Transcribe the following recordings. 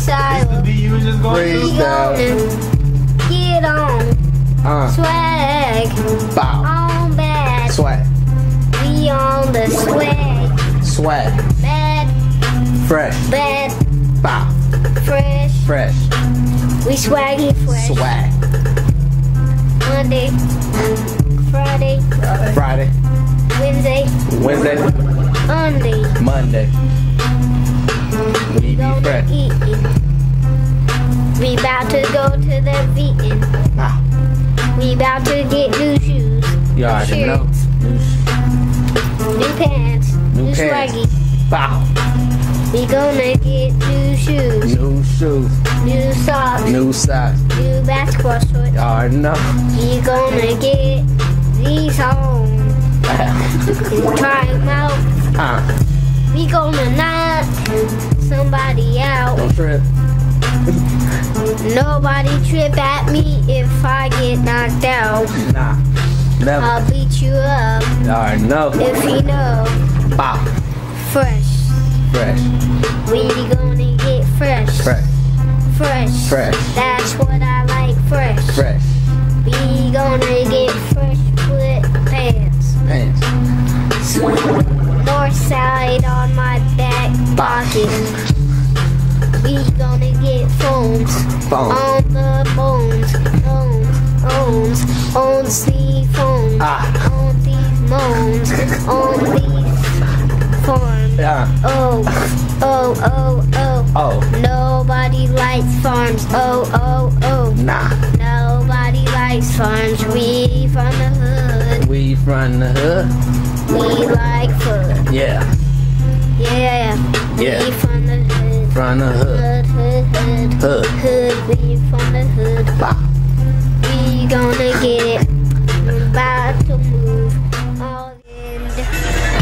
silent. Raise Get on. Uh. Swag. Bow. On bad. Swag. We on the swag. Swag. Bad. Fresh. Bad. Bow. Fresh. Fresh. We swaggy fresh. Swag. Monday. Friday. Friday. Wednesday. Wednesday. Monday. Monday. We be fresh. We about to go to the vegan. Ah, We about to get new shoes. you already Cheers. know. New pants. New New, pants. swaggy. Bow. We gonna get new shoes. New shoes. New socks. New socks. New basketball shorts. Already know. We gonna get these home. And try them out. Ah, We gonna knock somebody out. don't trip. Nobody trip at me if I get knocked out. Nah. Never. I'll beat you up already know. if you know. Bow. Fresh. Fresh. We gonna get fresh. Fresh. Fresh. Fresh. That's what I like. Fresh. Fresh. We gonna get fresh split pants. Pants. North side on my back pocket. We gonna get phones Phone. on the bones. Bones. Bones. On the phones. Ah. On these moans. on these farms. Yeah. Oh, oh, oh, oh. Oh. Nobody likes farms. Oh, oh, oh. Nah. Nobody likes farms. We from the hood. We from the hood. We like food. Yeah. Yeah. Yeah. We from the hood. From the hood. Hood, hood, hood. We from the hood. Bow. We gonna get it. We're about to move. All in.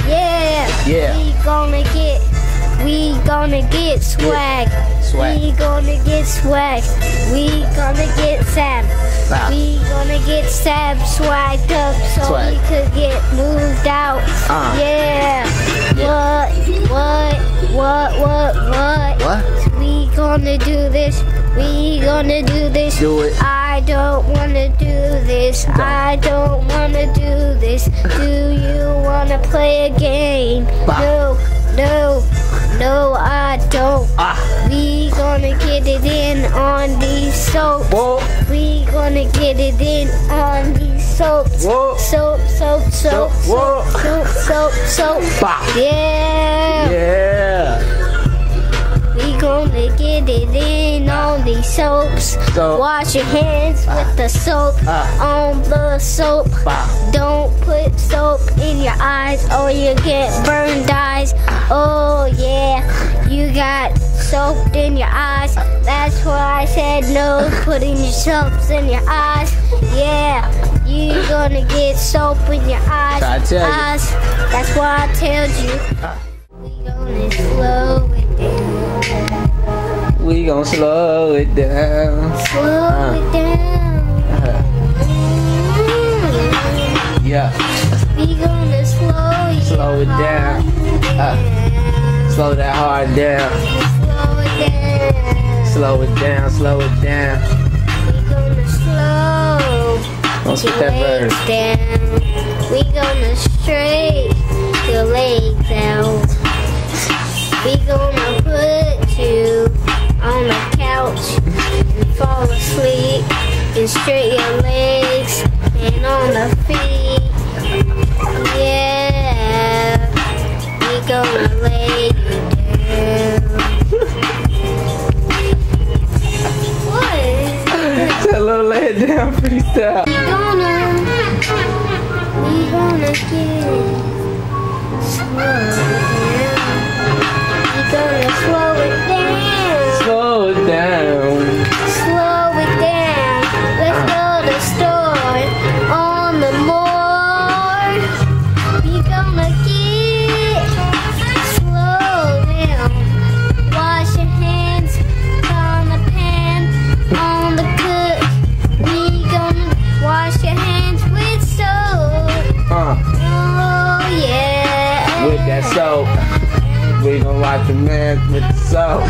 Yeah. Yeah. We gonna get. We gonna get swag. Swag. We gonna get swag. We gonna get Sam. Bow. We gonna get Sam swagged up so Swag. we could get moved out. Uh. Yeah. Yeah. What? What? What? What? What? What? We gonna do this. We gonna do this. Do it. I don't wanna do this. I don't wanna do this. Do you wanna play a game? Bah. No, no, no, I don't. Ah. We gonna get it in on these soaps. Whoa. We gonna get it in on these soaps. Whoa. Soap, soap, soap, Whoa. soap, soap, soap, soap. Bah. Yeah. Yeah. Gonna get it in on these soaps. Soap. Wash your hands with the soap Ah. on the soap. Don't put soap in your eyes or you get burned eyes. Oh yeah, you got soap in your eyes. That's why I said no putting your soaps in your eyes. Yeah, you gonna get soap in your eyes. I tell you. eyes. That's why I told you. We gonna slow it down. We gon' slow it down. Slow Uh. it down. Uh, yeah. We gonna slow it Slow it down. Uh. Slow that hard down. Slow it down. Slow it down. Slow it down. We gonna slow Don't spit that verse. down. We gonna straight your legs out. We gonna on the couch and fall asleep and straight your legs and on the feet. Yeah, we gonna lay what? That little lay it down freestyle. We gonna, we gonna get slow down. We gonna slow it down, man. So we gonna watch the man with the soul.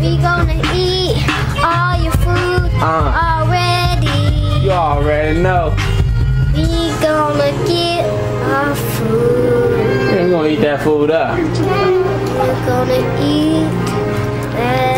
We gonna eat all your food uh, already. You already know. We gonna get our food. We're gonna eat that food up. We're gonna eat that.